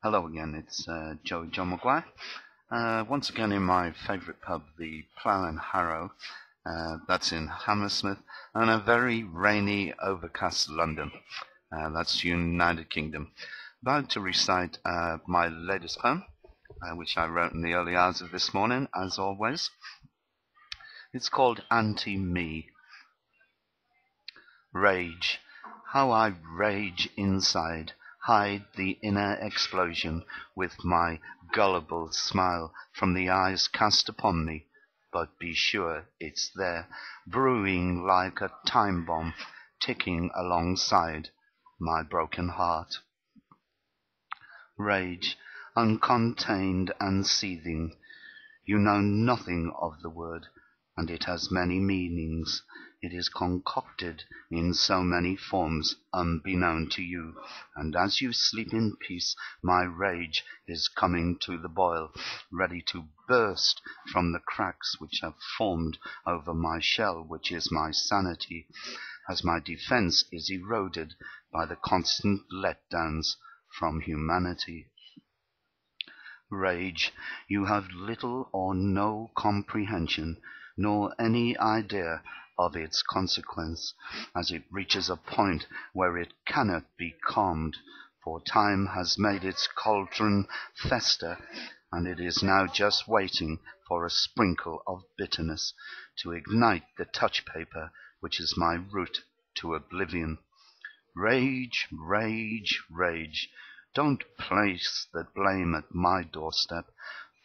Hello again, it's uh, Joe John McGuire. Uh, once again in my favourite pub, the Plough and Harrow. Uh, that's in Hammersmith, and a very rainy, overcast London. Uh, that's United Kingdom. About to recite uh, my latest poem, uh, which I wrote in the early hours of this morning, as always. It's called Anti-Me. Rage. How I rage inside hide the inner explosion with my gullible smile from the eyes cast upon me, but be sure it's there, brewing like a time bomb, ticking alongside my broken heart. Rage, uncontained and seething, you know nothing of the word, and it has many meanings. It is concocted in so many forms unbeknown to you, and as you sleep in peace my rage is coming to the boil, ready to burst from the cracks which have formed over my shell which is my sanity, as my defence is eroded by the constant let-downs from humanity. Rage, you have little or no comprehension, nor any idea of its consequence, as it reaches a point where it cannot be calmed, for time has made its cauldron fester, and it is now just waiting for a sprinkle of bitterness to ignite the touch-paper which is my route to oblivion. Rage, rage, rage, don't place the blame at my doorstep,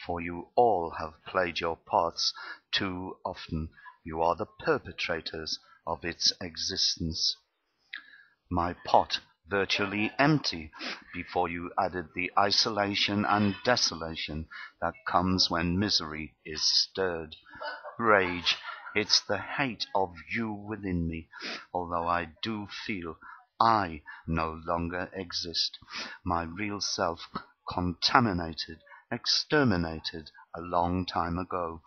for you all have played your parts too often you are the perpetrators of its existence. My pot virtually empty before you added the isolation and desolation that comes when misery is stirred. Rage, it's the hate of you within me, although I do feel I no longer exist, my real self contaminated, exterminated a long time ago,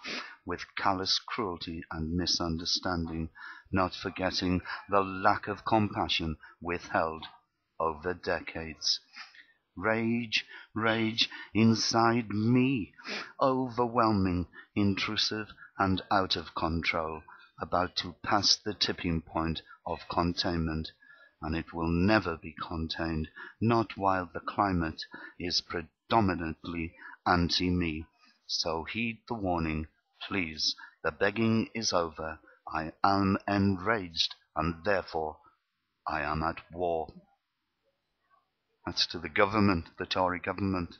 with callous cruelty and misunderstanding, not forgetting the lack of compassion withheld over decades. Rage, rage inside me, overwhelming, intrusive, and out of control, about to pass the tipping point of containment, and it will never be contained, not while the climate is predominantly anti-me. So heed the warning, please. The begging is over. I am enraged, and therefore I am at war. That's to the government, the Tory government.